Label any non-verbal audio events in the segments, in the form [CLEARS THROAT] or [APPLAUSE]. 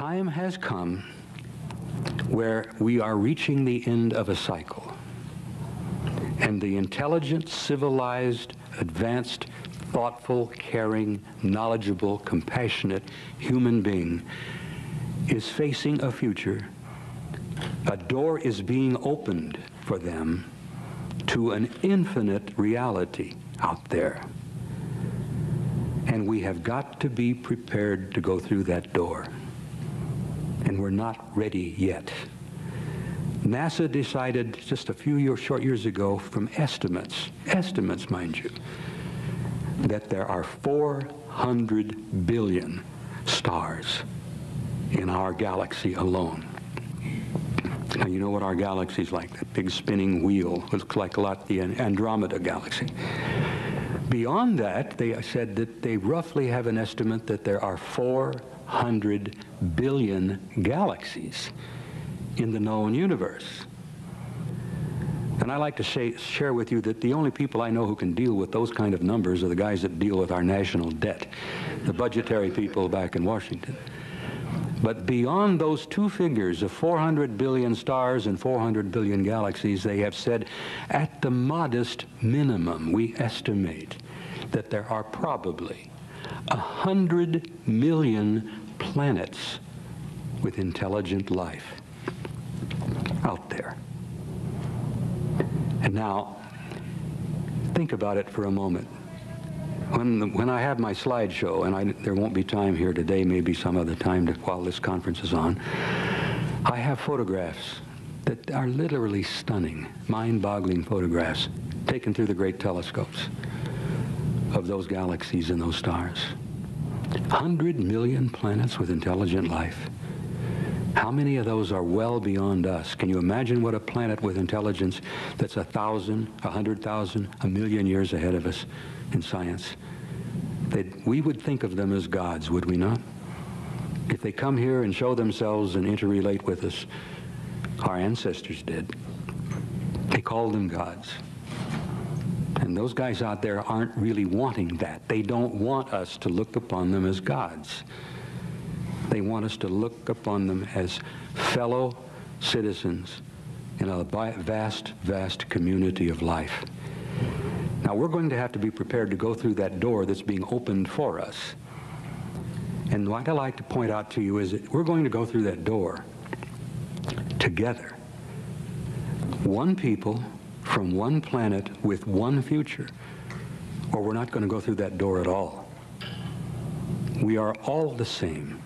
time has come where we are reaching the end of a cycle. And the intelligent, civilized, advanced, thoughtful, caring, knowledgeable, compassionate human being is facing a future. A door is being opened for them to an infinite reality out there. And we have got to be prepared to go through that door. And we're not ready yet. NASA decided just a few short years ago from estimates, estimates mind you, that there are 400 billion stars in our galaxy alone. Now, you know what our galaxy is like, that big spinning wheel. looks like a lot the Andromeda galaxy. Beyond that, they said that they roughly have an estimate that there are 400 billion galaxies in the known universe. And I like to say, share with you that the only people I know who can deal with those kind of numbers are the guys that deal with our national debt, the budgetary people back in Washington. But beyond those two figures of 400 billion stars and 400 billion galaxies, they have said at the modest minimum, we estimate that there are probably 100 million planets with intelligent life out there. And now, think about it for a moment when, the, when I have my slideshow, and I, there won't be time here today, maybe some other time to, while this conference is on, I have photographs that are literally stunning, mind-boggling photographs taken through the great telescopes of those galaxies and those stars. 100 million planets with intelligent life. How many of those are well beyond us? Can you imagine what a planet with intelligence that's a thousand, a hundred thousand, a million years ahead of us in science? That we would think of them as gods, would we not? If they come here and show themselves and interrelate with us, our ancestors did. They called them gods. And those guys out there aren't really wanting that. They don't want us to look upon them as gods. They want us to look upon them as fellow citizens in a vast, vast community of life. Now, we're going to have to be prepared to go through that door that's being opened for us. And what I like to point out to you is that we're going to go through that door together. One people from one planet with one future, or we're not going to go through that door at all. We are all the same.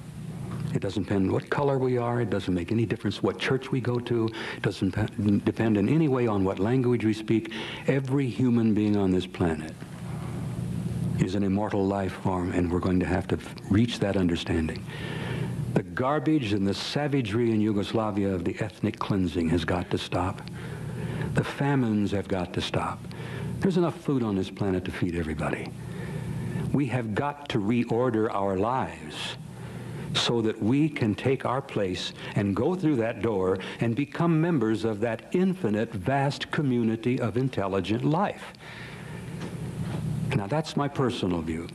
It doesn't depend what color we are. It doesn't make any difference what church we go to. It doesn't depend in any way on what language we speak. Every human being on this planet is an immortal life form, and we're going to have to reach that understanding. The garbage and the savagery in Yugoslavia of the ethnic cleansing has got to stop. The famines have got to stop. There's enough food on this planet to feed everybody. We have got to reorder our lives so that we can take our place and go through that door and become members of that infinite, vast community of intelligent life. Now, that's my personal view.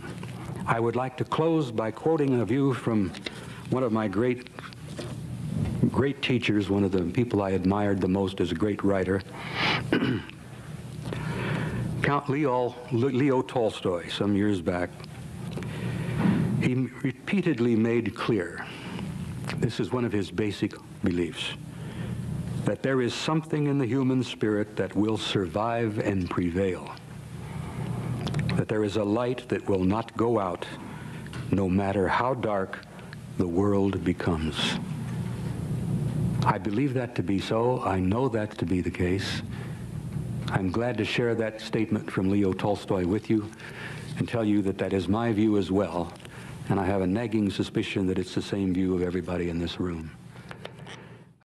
I would like to close by quoting a view from one of my great great teachers, one of the people I admired the most as a great writer, [CLEARS THROAT] Count Leo, Leo Tolstoy, some years back. He repeatedly made clear, this is one of his basic beliefs, that there is something in the human spirit that will survive and prevail, that there is a light that will not go out no matter how dark the world becomes. I believe that to be so. I know that to be the case. I'm glad to share that statement from Leo Tolstoy with you and tell you that that is my view as well and I have a nagging suspicion that it's the same view of everybody in this room.